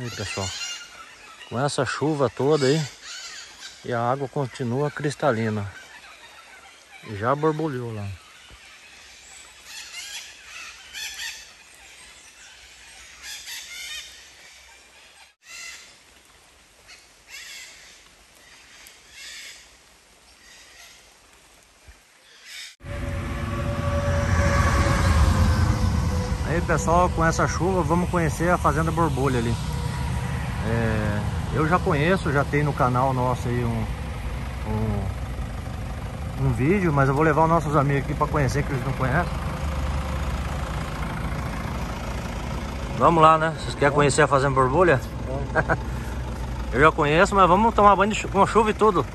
Aí pessoal, com essa chuva toda aí e a água continua cristalina. Já borbulhou lá. Aí pessoal, com essa chuva vamos conhecer a Fazenda Borbulha ali. É, eu já conheço, já tem no canal nosso aí um, um, um vídeo, mas eu vou levar os nossos amigos aqui para conhecer que eles não conhecem. Vamos lá, né? Vocês querem conhecer a Fazenda Borbulha? eu já conheço, mas vamos tomar banho com chuva e tudo.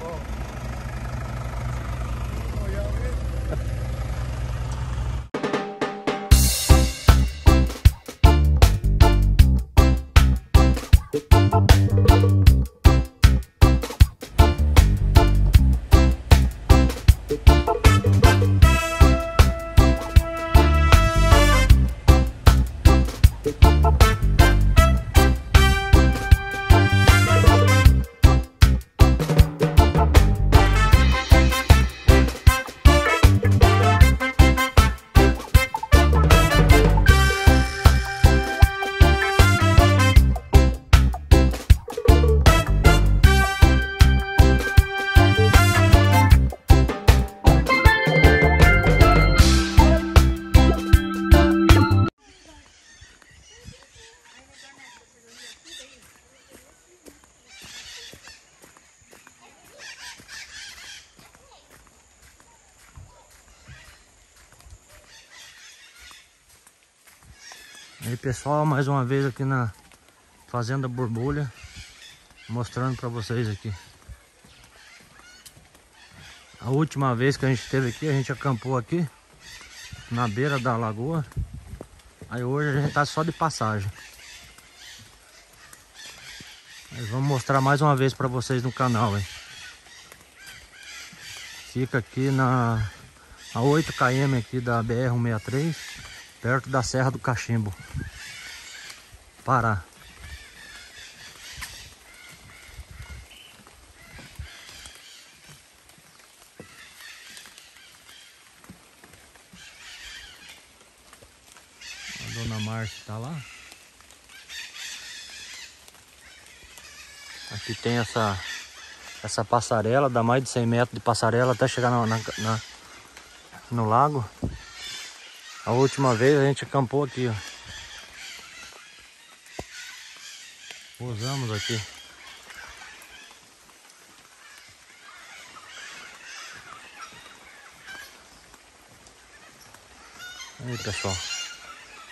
Aí pessoal, mais uma vez aqui na Fazenda Borbulha Mostrando pra vocês aqui. A última vez que a gente esteve aqui, a gente acampou aqui Na beira da lagoa. Aí hoje a gente tá só de passagem. Mas vamos mostrar mais uma vez pra vocês no canal aí. Fica aqui na a 8 km aqui da BR-163 perto da Serra do Cachimbo, Pará. A dona Márcia está lá. Aqui tem essa essa passarela, dá mais de 100 metros de passarela até chegar na, na, na no lago. A última vez a gente acampou aqui, ó. Usamos aqui. Aí pessoal,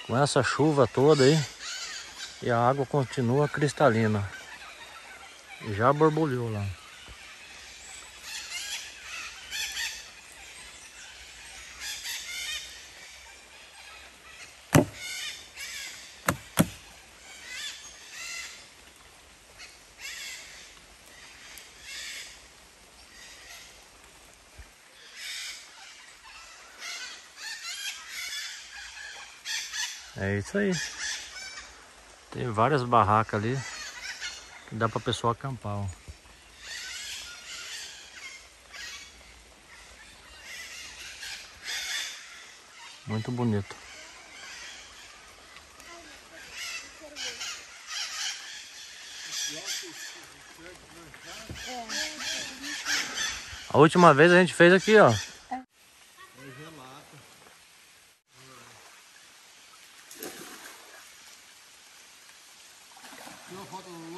com essa chuva toda aí e a água continua cristalina. Já borbulhou lá. É isso aí. Tem várias barracas ali que dá pra pessoa acampar, ó. Muito bonito. A última vez a gente fez aqui, ó. ほど。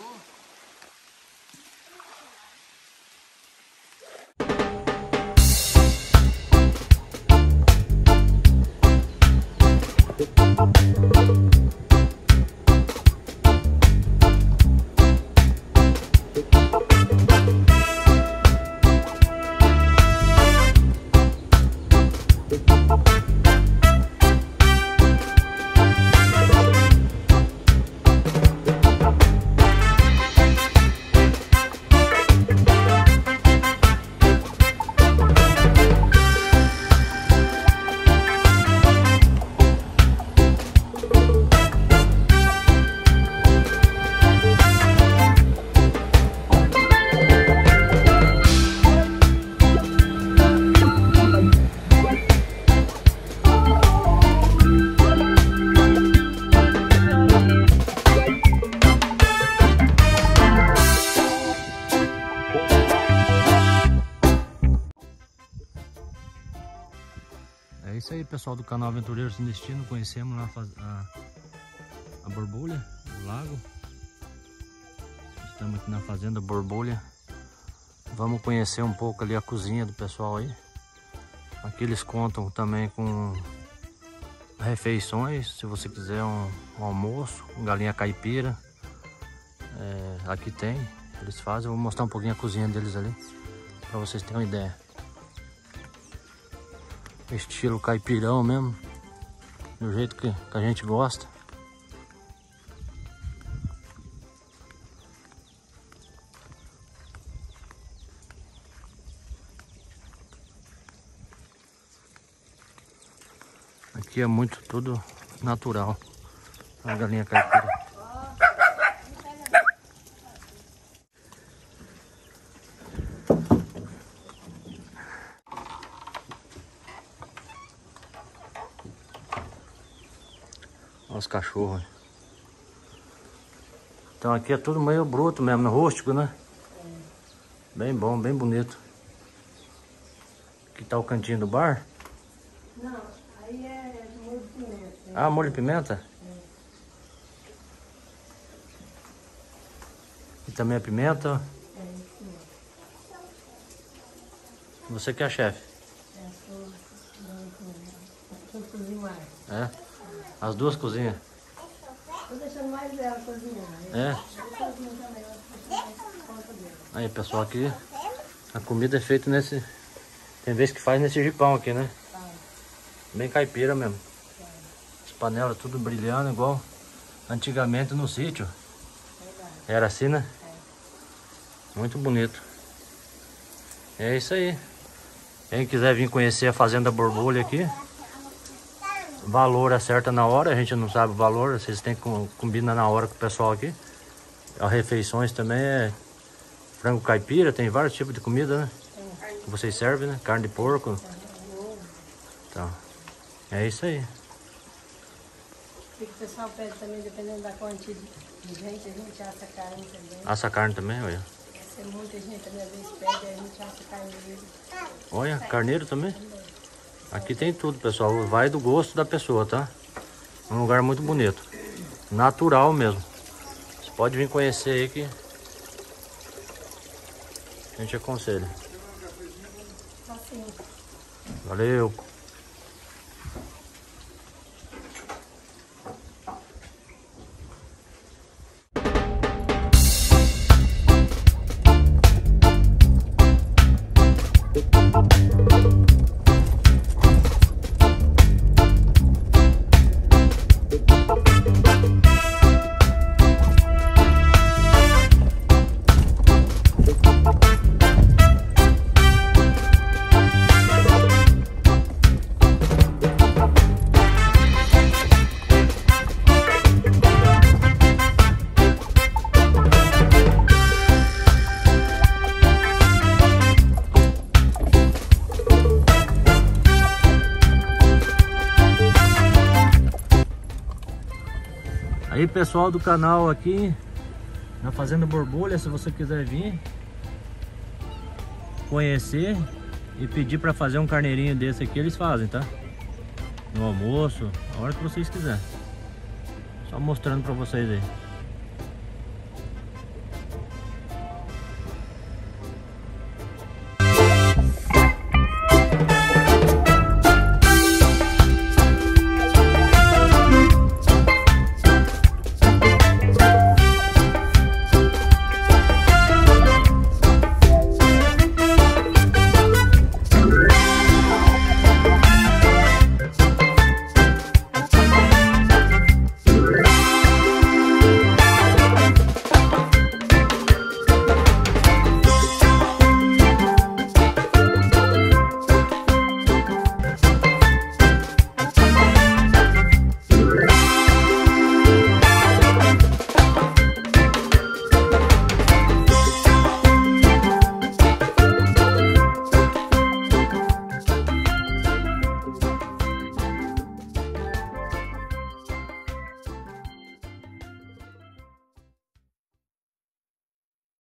Pessoal do canal Aventureiros Sem Destino, conhecemos lá a, a o lago. Estamos aqui na fazenda Borbulha. Vamos conhecer um pouco ali a cozinha do pessoal aí. Aqui eles contam também com refeições, se você quiser um, um almoço, galinha caipira. É, aqui tem, eles fazem. Eu vou mostrar um pouquinho a cozinha deles ali, para vocês terem uma ideia. Estilo caipirão mesmo, do jeito que, que a gente gosta. Aqui é muito tudo natural. A galinha caipira. Olha os cachorros. Então aqui é tudo meio bruto mesmo, rústico, né? Bem bom, bem bonito. Aqui tá o cantinho do bar. Não. Aí é molho de pimenta. Ah, molho de pimenta? E também é pimenta? É. Você que é a chefe? É, sou, sou cozinho mais. É? As duas cozinhas? Tô deixando mais ela cozinhar. É? Conta dela. Aí pessoal, aqui a comida é feita nesse... Tem vez que faz nesse jipão aqui, né? Bem caipira mesmo. As panelas tudo brilhando igual antigamente no sítio. Era assim, né? Muito bonito. É isso aí. Quem quiser vir conhecer a Fazenda Borbulha aqui, valor acerta na hora, a gente não sabe o valor, vocês têm que com- combinar na hora com o pessoal aqui. As refeições também é frango caipira, tem vários tipos de comida, né? Que vocês servem, né? Carne de porco. Então, é isso aí. O que o pessoal pede também, dependendo da quantidade de gente, a gente assa carne também. Assa carne também, olha. Se é muita gente também, às vezes pede, a gente assa carne livre. Olha, carneiro também. Aqui tem tudo, pessoal. Vai do gosto da pessoa, tá? Um lugar muito bonito. Natural mesmo. Você pode vir conhecer aí que a gente aconselha. Valeu. Aí pessoal do canal aqui na Fazenda Borbulha, se você quiser vir conhecer e pedir para fazer um carneirinho desse aqui, eles fazem, tá? No almoço, a hora que vocês quiserem. Só mostrando para vocês aí.